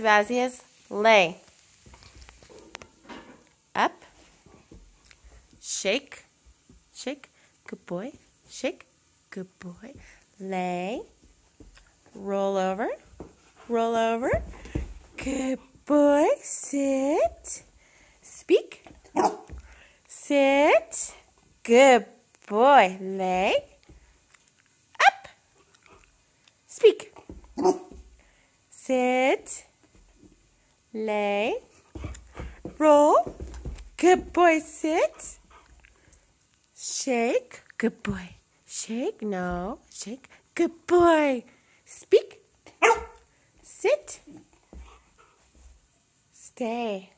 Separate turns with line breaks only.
Sabazius, lay. Up. Shake. Shake. Good boy. Shake. Good boy. Lay. Roll over. Roll over. Good boy. Sit. Speak. Sit. Good boy. Lay. Up. Speak. Sit. Lay. Roll. Good boy. Sit. Shake. Good boy. Shake. No. Shake. Good boy. Speak. Sit. Stay.